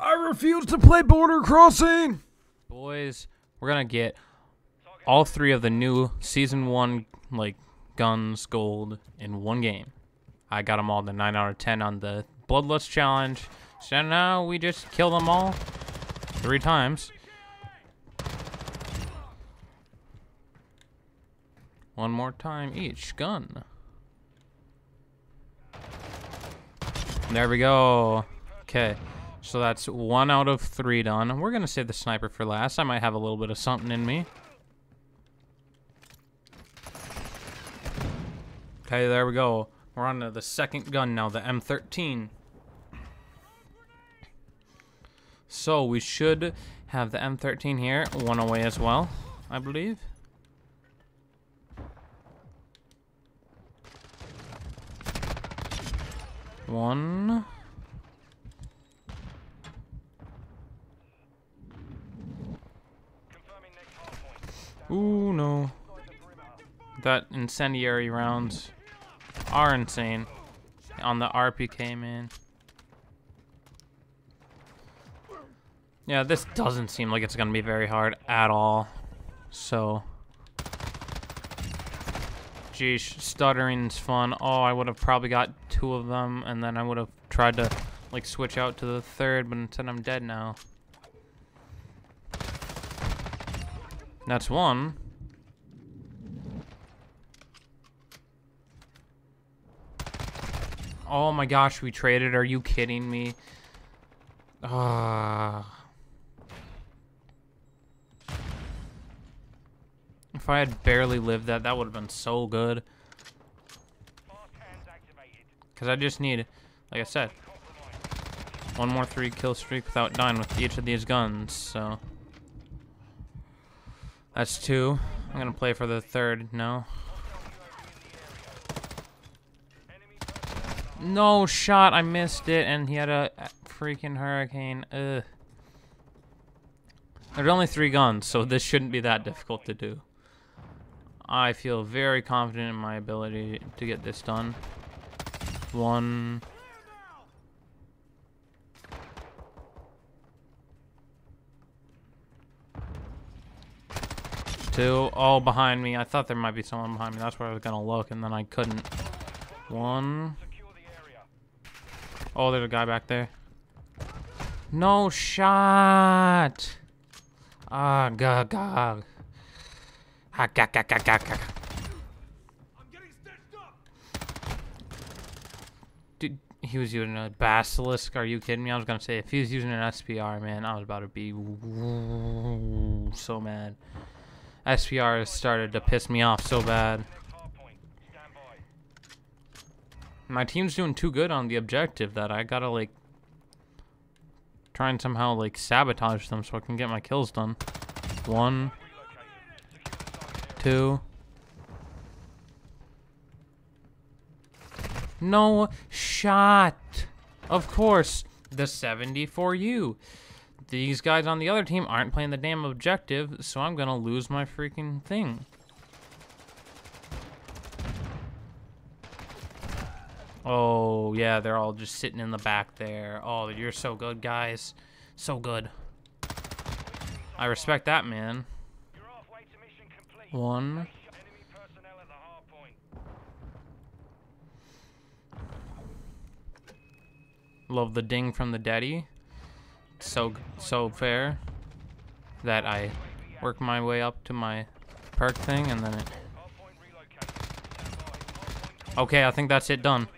I refuse to play Border Crossing. Boys, we're gonna get all three of the new season one like guns gold in one game. I got them all the 9 out of 10 on the Bloodlust challenge. So now we just kill them all three times. One more time each gun. There we go. Okay. So that's one out of three done. We're going to save the sniper for last. I might have a little bit of something in me. Okay, there we go. We're on to the second gun now, the M13. So we should have the M13 here, one away as well, I believe. One. Ooh, no. That incendiary rounds are insane on the RPK, man. Yeah, this doesn't seem like it's going to be very hard at all. So, geesh, stuttering's fun. Oh, I would have probably got two of them, and then I would have tried to, like, switch out to the third, but instead I'm dead now. That's one. Oh my gosh, we traded. Are you kidding me? Ah. If I had barely lived that, that would have been so good. Because I just need, like I said, one more three kill streak without dying with each of these guns, so. That's two. I'm to play for the third No. No shot, I missed it, and he had a freaking hurricane. Ugh. There's only three guns, so this shouldn't be that difficult to do. I feel very confident in my ability to get this done. One. Two. Oh, behind me. I thought there might be someone behind me. That's where I was going to look, and then I couldn't. One. Oh, there's a guy back there. No shot. Ah, gah, gah. Ha, gah, gah, gah, gah, gah. Dude, he was using a basilisk. Are you kidding me? I was gonna say if he was using an SPR, man, I was about to be so mad. SPR has started to piss me off so bad. My team's doing too good on the objective that I gotta, like, try and somehow, like, sabotage them so I can get my kills done. One. Two. No shot. Of course, the 74u. These guys on the other team aren't playing the damn objective, so I'm gonna lose my freaking thing. Oh, yeah, they're all just sitting in the back there. Oh, you're so good, guys. So good. I respect that, man. One. Love the ding from the daddy. So, so fair that I work my way up to my perk thing and then it... Okay, I think that's it done.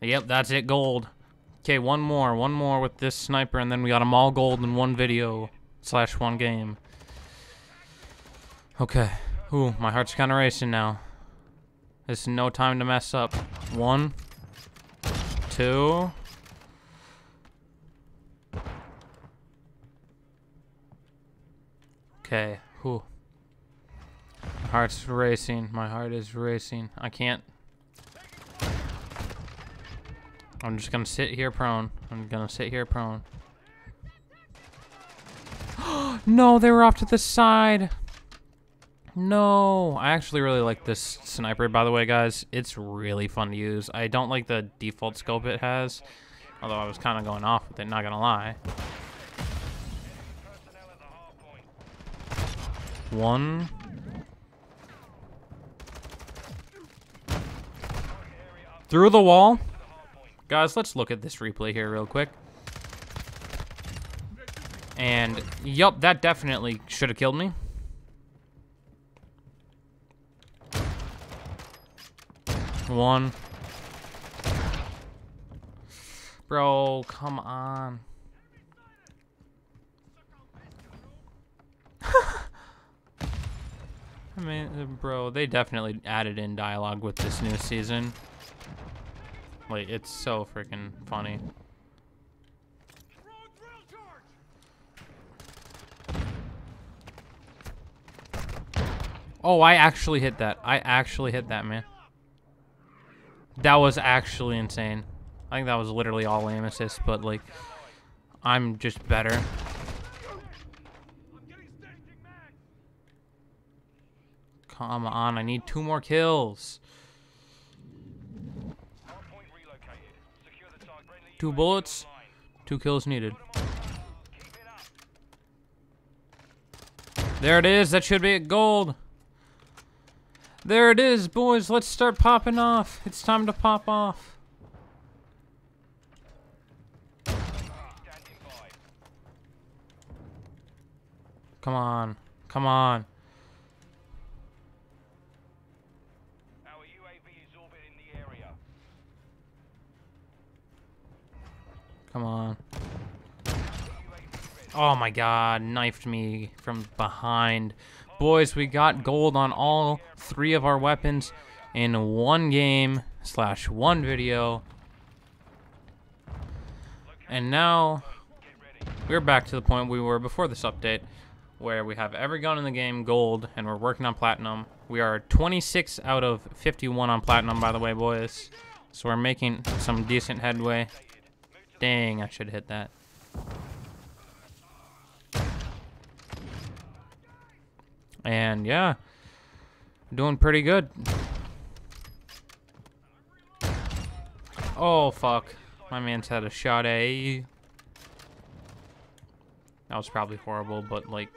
Yep, that's it, gold. Okay, one more, one more with this sniper, and then we got them all gold in one video slash one game. Okay. Ooh, my heart's kind of racing now. This is no time to mess up. One, two. Okay. Whew. My heart's racing. My heart is racing. I can't I'm just gonna sit here prone. I'm gonna sit here prone. no, they were off to the side. No, I actually really like this sniper, by the way, guys. It's really fun to use. I don't like the default scope it has, although I was kind of going off with it, not gonna lie. One. Through the wall. Guys, let's look at this replay here real quick. And, yup, that definitely should have killed me. One. Bro, come on. I mean, uh, bro, they definitely added in dialogue with this new season. Like, it's so freaking funny. Oh, I actually hit that. I actually hit that, man. That was actually insane. I think that was literally all aim assist, but like, I'm just better. Come on, I need two more kills. Two bullets, two kills needed. There it is, that should be gold. There it is, boys. Let's start popping off. It's time to pop off. Come on. Come on. Come on. Oh my god, knifed me from behind. Boys, we got gold on all three of our weapons in one game slash one video. And now we're back to the point we were before this update where we have every gun in the game gold and we're working on platinum. We are 26 out of 51 on platinum, by the way, boys. So we're making some decent headway. Dang, I should hit that. And yeah, doing pretty good. Oh, fuck. My man's had a shot A. That was probably horrible, but like,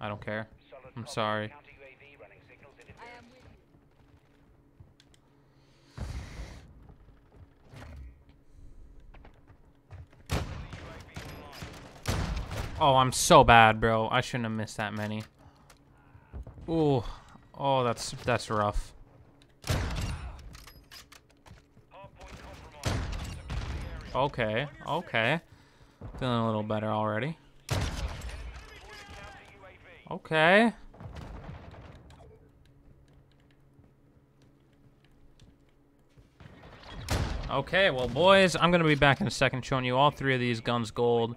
I don't care. I'm sorry. Oh, I'm so bad, bro. I shouldn't have missed that many. Ooh. Oh, that's that's rough. Okay, okay. Feeling a little better already. Okay. Okay, well, boys, I'm going to be back in a second showing you all three of these guns gold.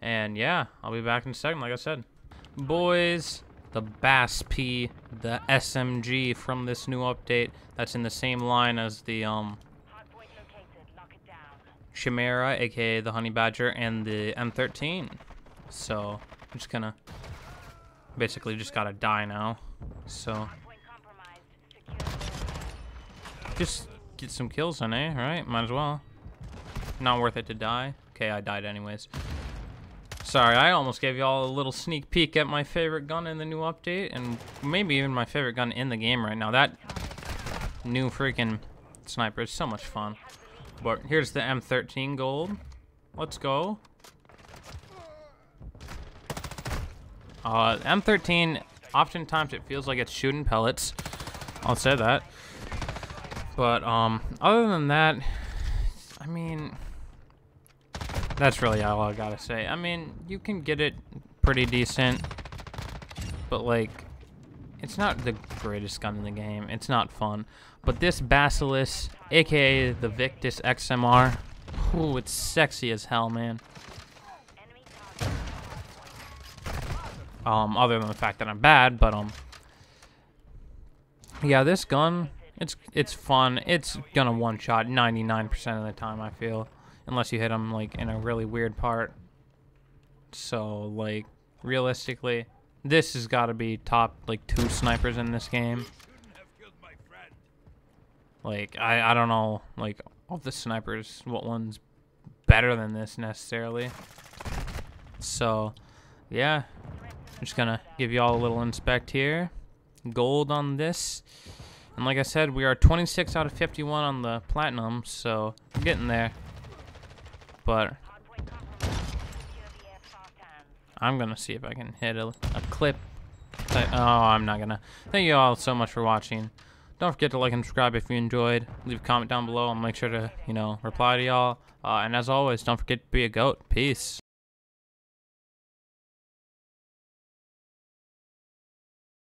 And yeah, I'll be back in a second, like I said. Boys, the Bas-P, the SMG from this new update. That's in the same line as the um Chimera, aka the Honey Badger, and the M13. So I'm just gonna basically just gotta die now. So just get some kills on A, right? Might as well. Not worth it to die. Okay, I died anyways. Sorry, I almost gave y'all a little sneak peek at my favorite gun in the new update, and maybe even my favorite gun in the game right now. That new freaking sniper is so much fun. But here's the M13 gold. Let's go. Uh, M13, oftentimes it feels like it's shooting pellets. I'll say that. But, um, other than that, I mean, that's really all I gotta say. I mean, you can get it pretty decent, but like, it's not the greatest gun in the game. It's not fun. But this Basilisk, aka the Victus XMR, ooh, it's sexy as hell, man. Um, other than the fact that I'm bad, but um, yeah, this gun, it's it's fun. It's gonna one shot 99% of the time. I feel unless you hit them like in a really weird part. So like realistically, This has got to be top like two snipers in this game. Like I I don't know like of the snipers what one's better than this necessarily. So yeah, I'm just gonna give you all a little inspect here. Gold on this. And like I said, we are 26 out of 51 on the platinum, so I'm getting there. But I'm gonna see if I can hit a, a clip. Oh, I'm not gonna. Thank you all so much for watching. Don't forget to like and subscribe if you enjoyed. Leave a comment down below. I'll make sure to, you know, reply to y'all. Uh, and as always, don't forget to be a goat. Peace.